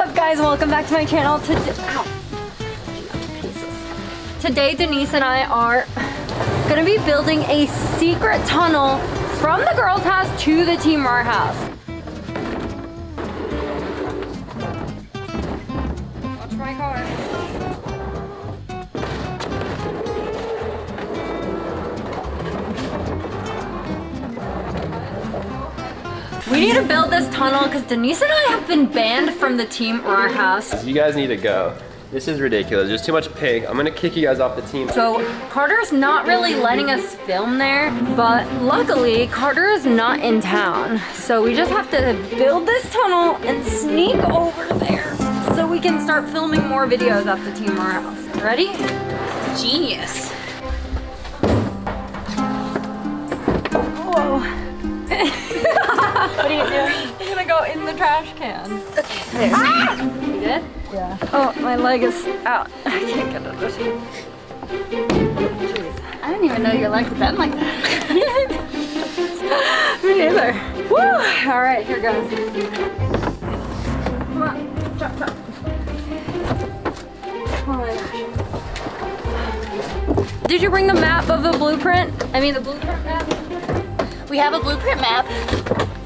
up guys? Welcome back to my channel. Today, Today Denise and I are gonna be building a secret tunnel from the girls' house to the Team RAR house. We need to build this tunnel because Denise and I have been banned from the Team RAR house. You guys need to go. This is ridiculous. There's too much pig. I'm gonna kick you guys off the team. So Carter's not really letting us film there, but luckily Carter is not in town. So we just have to build this tunnel and sneak over there so we can start filming more videos at the Team RAR house. Ready? Genius. Go in the trash can. Okay. There. Ah! You good? Yeah. Oh, my leg is out. I can't get it. Jeez. I didn't even know your legs bent like that. Me neither. Woo! All right, here goes. Come on, drop, drop. Oh my gosh. Did you bring the map of the blueprint? I mean the blueprint map? We have a blueprint map.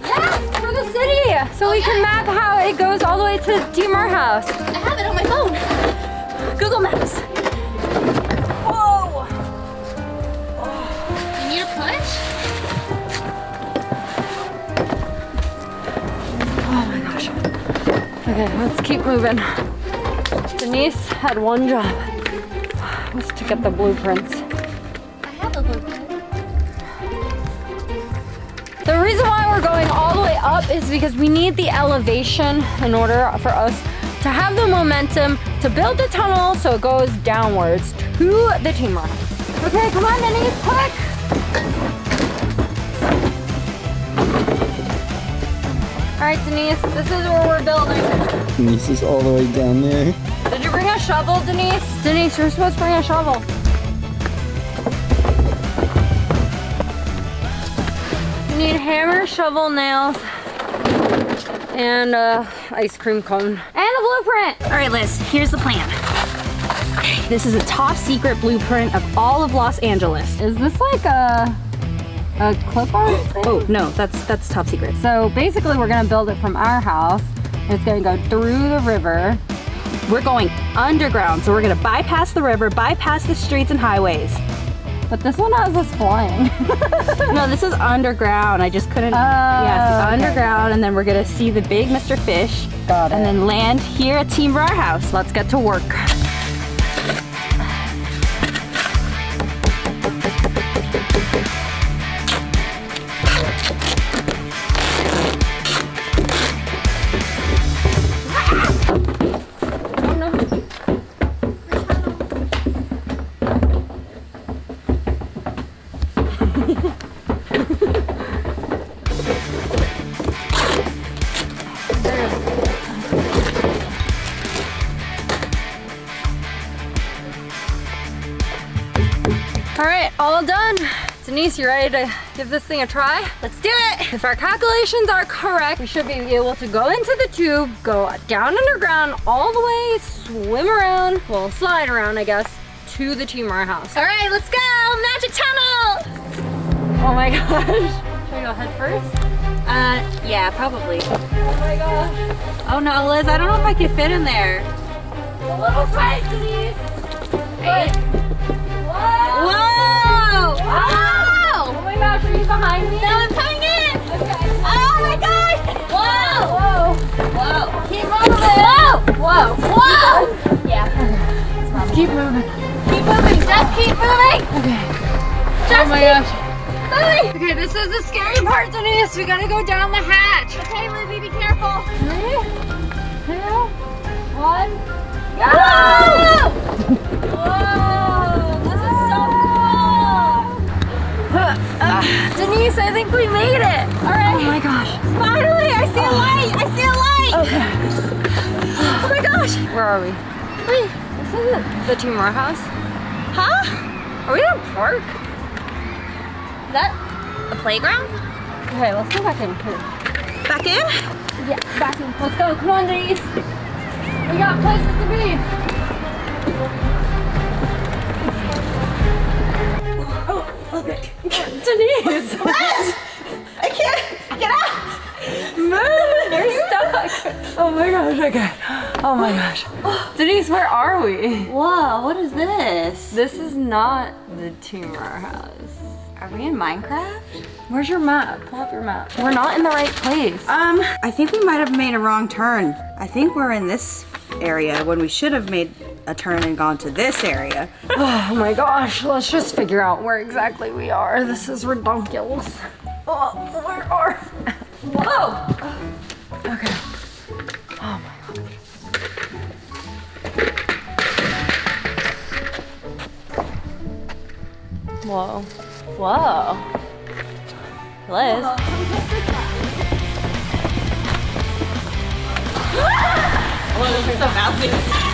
Ah, yes, for the city! So we can map how it goes all the way to Team RAR House. I have it on my phone. Google Maps. Whoa! You need a push? Oh my gosh. Okay, let's keep moving. Denise had one job. Was to get the blueprints. The reason why we're going all the way up is because we need the elevation in order for us to have the momentum to build the tunnel so it goes downwards to the team. Okay, come on Denise, quick! All right, Denise, this is where we're building. Denise is all the way down there. Did you bring a shovel, Denise? Denise, you're supposed to bring a shovel. You need hammer, shovel, nails, and uh, ice cream cone. And a blueprint! All right, Liz, here's the plan. This is a top secret blueprint of all of Los Angeles. Is this like a, a clip art thing? Oh, no, that's that's top secret. So basically we're gonna build it from our house. It's gonna go through the river. We're going underground, so we're gonna bypass the river, bypass the streets and highways. But this one has us flying. No, this is underground. I just couldn't. Oh, yes, okay. underground, and then we're gonna see the big Mr. Fish. Got it. And then land here at Team RAR House. let's get to work. All right, all done. Denise, you ready to give this thing a try? Let's do it. If our calculations are correct, we should be able to go into the tube, go down underground, all the way, swim around, well, slide around, I guess, to the Team RAR house. All right, let's go. Magic tunnel. Oh my gosh. Should we go head first? Uh, yeah, probably. Oh my gosh. Oh no, Liz, I don't know if I can fit in there. A little tight, Denise. Hey. Are you behind me? No, I'm coming in. Okay. Oh my gosh! Whoa! Whoa. Whoa! Keep moving. Whoa! Whoa. Whoa! Yeah. Keep moving. Keep moving. Just keep moving. Okay. Just Oh my keep gosh. moving. Okay, this is the scary part, Denise. We gotta go down the hatch. Okay, Lizzie, be careful. Three, two, one, go! Think we made it. All right. Oh my gosh. Finally, I see a light. I see a light. Oh my gosh. Where are we? Wait, this isn't the Team RAR house. Huh? Are we in a park? Is that a playground? Okay, let's go back in. Back in? Yeah, back in. Let's go. Come on, Denise. We got places to be. Denise! I can't get out. Move! You're stuck! Oh my gosh, okay. Oh my gosh. Denise, where are we? Whoa, what is this? This is not the Team RAR house. Are we in Minecraft? Where's your map? Pull up your map. We're not in the right place. Um, I think we might have made a wrong turn. I think we're in this area when we should have made a turn and gone to this area. Oh my gosh, let's just figure out where exactly we are. This is ridiculous. Oh, where are? Whoa! Oh! Okay. Oh my gosh. Whoa. Whoa. Liz. so bouncy.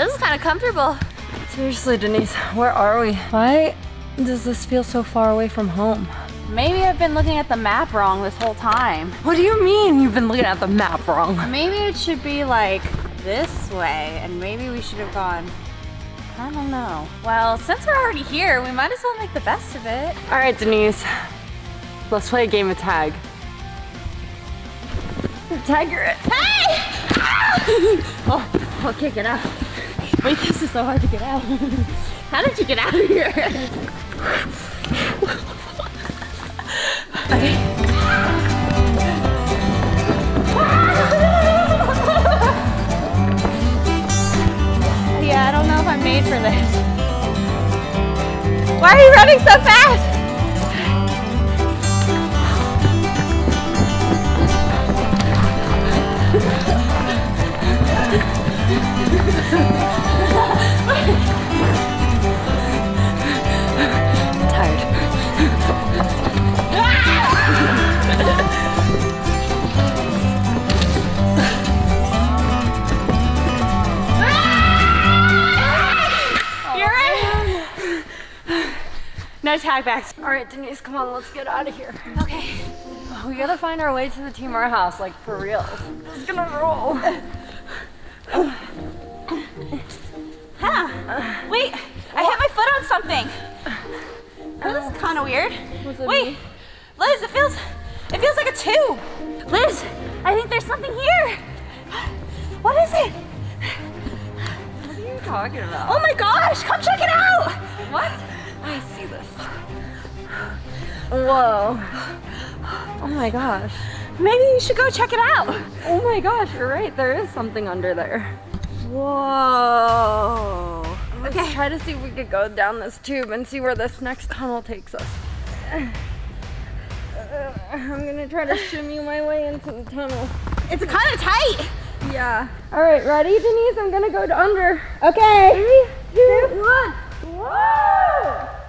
This is kind of comfortable. Seriously, Denise, where are we? Why does this feel so far away from home? Maybe I've been looking at the map wrong this whole time. What do you mean you've been looking at the map wrong? Maybe it should be like this way, and maybe we should have gone. I don't know. Well, since we're already here, we might as well make the best of it. All right, Denise, let's play a game of tag. Tag you're ah! oh, I'll kick it out. Wait, this is so hard to get out. How did you get out of here? okay. yeah, I don't know if I'm made for this. Why are you running so fast? No tag backs. All right, Denise, come on, let's get out of here. Okay. We gotta find our way to the Team RAR house, like for real. It's gonna roll. Maybe you should go check it out. Oh my gosh, you're right. There is something under there. Whoa. Let's try to see if we could go down this tube and see where this next tunnel takes us. Uh, I'm gonna try to shimmy my way into the tunnel. It's kind of tight. Yeah. All right, ready, Denise? I'm gonna go to under. Okay. Three, two, one. Whoa!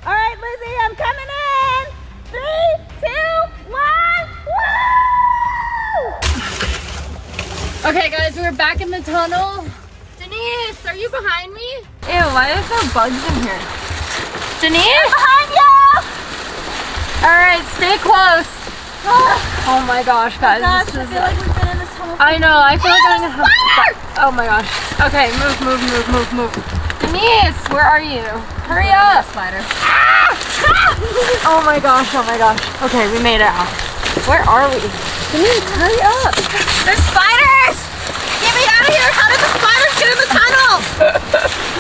All right, Lizzie, I'm coming we're back in the tunnel. Denise, are you behind me? Ew, why is there bugs in here? Denise? I'm behind you! All right, stay close. Oh my gosh, guys, Gosh, this I is. feel like we've been in this tunnel. I know. I feel like I'm gonna have. Oh my gosh. Okay, move, move, move, move, move. Denise, where are you? Hurry up. Spider. Oh my gosh. Oh my gosh. Okay, we made it out. Where are we? Denise, hurry up. There's spiders! Get me out of here! How did the spiders get in the tunnel?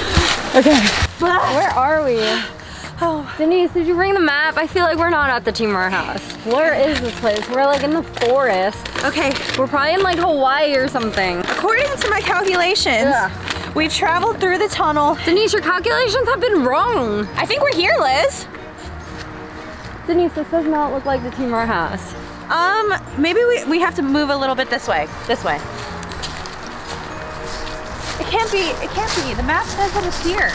Okay. Where are we? Oh, Denise, did you bring the map? I feel like we're not at the Team RAR house. Where is this place? We're like in the forest. Okay, We're probably in like Hawaii or something. according to my calculations, Yeah. we've traveled through the tunnel. Denise, your calculations have been wrong. I think we're here, Liz. Denise, this does not look like the Team RAR house. Um, maybe we, we have to move a little bit this way. This way. It can't be, it can't be. The map says that it's here.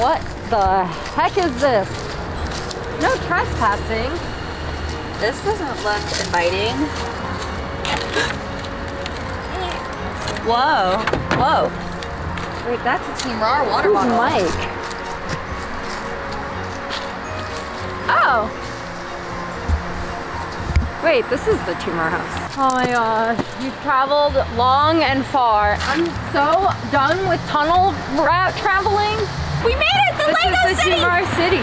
What the heck is this? No trespassing. This doesn't look inviting. Whoa, whoa. Wait, that's a Team RAR water Who's bottle. Mike? Oh. Wait, this is the Team RAR house. Oh my gosh, we've traveled long and far. I'm so done with tunnel route traveling. We made it! The This Lego is the City! Team RAR City.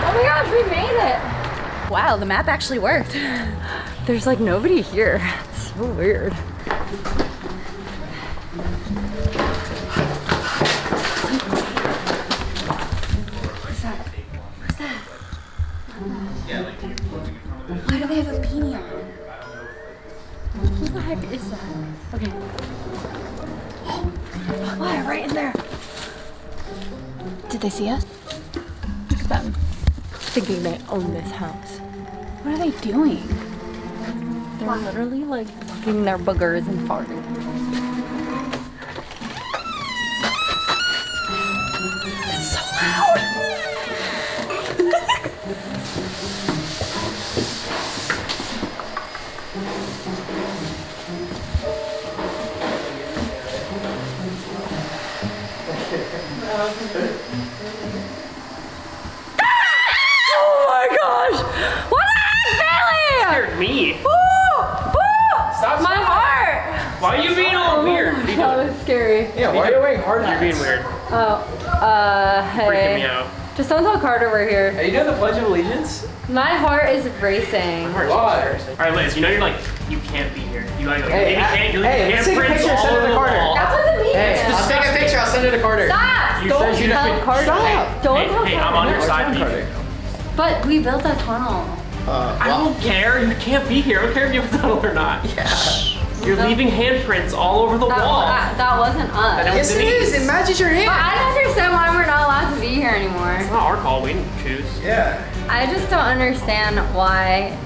Oh my gosh, we made it. Wow, the map actually worked. There's like nobody here. It's so weird. Why do they have a beanie on? Who the heck is that? Okay. Why, right in there. Did they see us? Look at them. Thinking they own this house. What are they doing? They're literally like fucking their boogers and farting. Oh my gosh! What the heck, Bailey? Scared me. Stop. My stop. heart! Why are you being all weird? What are you That was scary. Yeah, why are you wearing hard You're being weird. Oh, uh, Freaking me hey. out. Just don't tell Carter we're here. Are you doing the Pledge of Allegiance? My heart is racing. Why? All right, Liz, you know you're like, you can't be here. You gotta go. Hey, you I- can't, you hey, let's take a handprints picture, all send it to over the Carter. wall. That wasn't me. Just take a picture, I'll send it to Carter. Stop! You don't said you tell didn't- Carter. Stop. Don't Hey, tell hey, I'm on your side, Carter. baby. But we built a tunnel. Uh, I don't care. You can't be here. I don't care if you have a tunnel or not. Yeah. You're leaving handprints all over the That, wall. that, that wasn't us. That Yes, it Denise. is. It matches your hand. But I don't understand why we're not allowed to be here anymore. It's not our call. We didn't choose. Yeah. I just don't understand why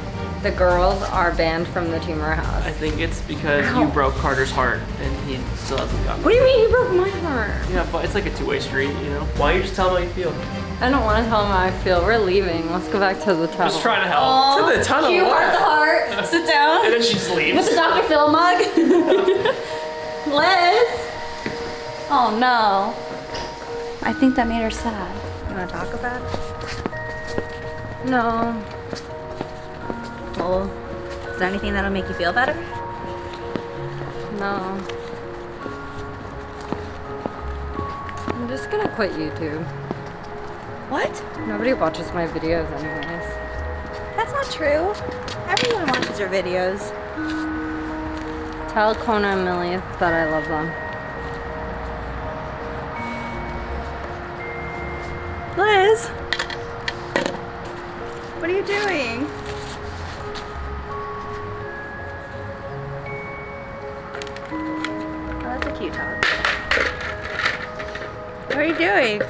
the girls are banned from the Team RAR house. I think it's because Ow. you broke Carter's heart and he still hasn't gotten What do you mean he broke my heart? Yeah, but it's like a two-way street, you know? Why don't you just tell him how you feel? I don't want to tell him how I feel. We're leaving. Let's go back to the tunnel. Just trying to help. To the tunnel. Cute what? heart to heart. Sit down. And then she just leaves. With the Dr. Phil mug. Liz. Oh no. I think that made her sad. You wanna talk about it? No. Is there anything that'll make you feel better? No. I'm just gonna quit YouTube. What? Nobody watches my videos anyways. That's not true. Everyone watches your videos. Tell Kona and Millie that I love them. Liz. What are you doing? Doing?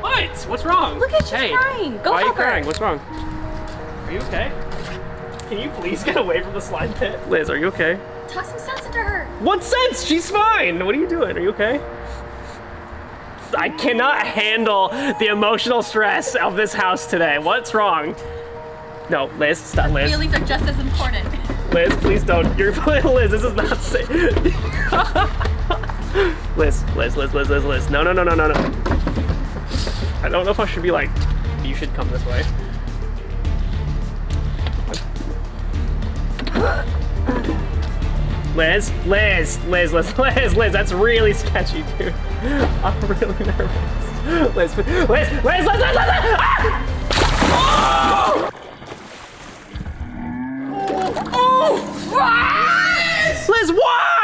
What? What's wrong? Look at you hey, crying. Go Why are you crying? What's wrong? Are you okay? Can you please get away from the slime pit? Liz, are you okay? Talk some sense into her. What sense? She's fine. What are you doing? Are you okay? I cannot handle the emotional stress of this house today. What's wrong? No, Liz, stop, Liz. Feelings are just as important. Liz, please don't. You're Liz. This is not safe. Liz, Liz, Liz, Liz, Liz, Liz. No, no, no, no, no, no. I don't know if I should be like. You should come this way. Liz, Liz, Liz, Liz, Liz, Liz. That's really sketchy, dude. I'm really nervous. Liz, Liz, Liz, Liz, Liz, Liz, Liz. Ah! Oh! Oh! Liz, why?